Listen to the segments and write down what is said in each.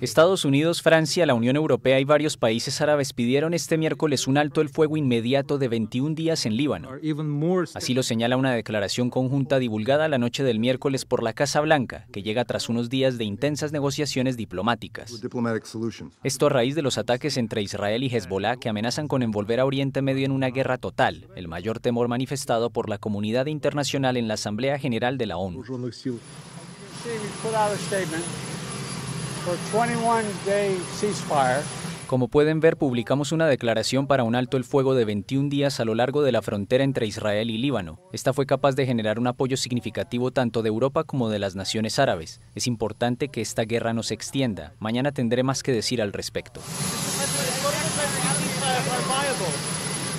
Estados Unidos, Francia, la Unión Europea y varios países árabes pidieron este miércoles un alto el fuego inmediato de 21 días en Líbano. Así lo señala una declaración conjunta divulgada la noche del miércoles por la Casa Blanca, que llega tras unos días de intensas negociaciones diplomáticas. Esto a raíz de los ataques entre Israel y Hezbollah que amenazan con envolver a Oriente Medio en una guerra total, el mayor temor manifestado por la comunidad internacional en la Asamblea General de la ONU. Como pueden ver, publicamos una declaración para un alto el fuego de 21 días a lo largo de la frontera entre Israel y Líbano. Esta fue capaz de generar un apoyo significativo tanto de Europa como de las naciones árabes. Es importante que esta guerra no se extienda. Mañana tendré más que decir al respecto.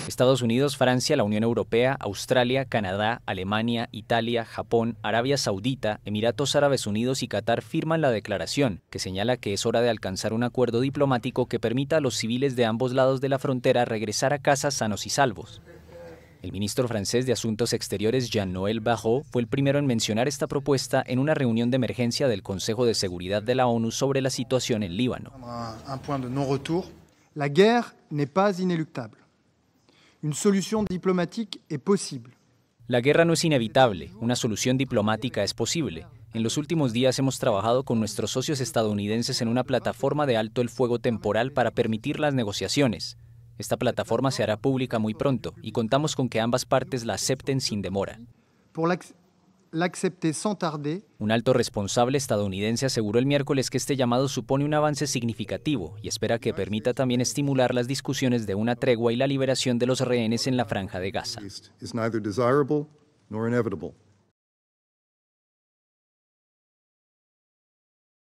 Estados Unidos, Francia, la Unión Europea, Australia, Canadá, Alemania, Italia, Japón, Arabia Saudita, Emiratos Árabes Unidos y Qatar firman la declaración, que señala que es hora de alcanzar un acuerdo diplomático que permita a los civiles de ambos lados de la frontera regresar a casa sanos y salvos. El ministro francés de Asuntos Exteriores Jean-Noël Barrot fue el primero en mencionar esta propuesta en una reunión de emergencia del Consejo de Seguridad de la ONU sobre la situación en Líbano. La guerra n'est pas inéluctable. Une solution diplomatique est possible. La guerra no es inevitable, una solución diplomática es posible. En los últimos días hemos trabajado con nuestros socios estadounidenses en una plataforma de alto el fuego temporal para permitir las negociaciones. Esta plataforma se hará pública muy pronto y contamos con que ambas partes la acepten sin demora. Un alto responsable estadounidense aseguró el miércoles que este llamado supone un avance significativo y espera que permita también estimular las discusiones de una tregua y la liberación de los rehenes en la franja de Gaza.